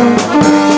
Música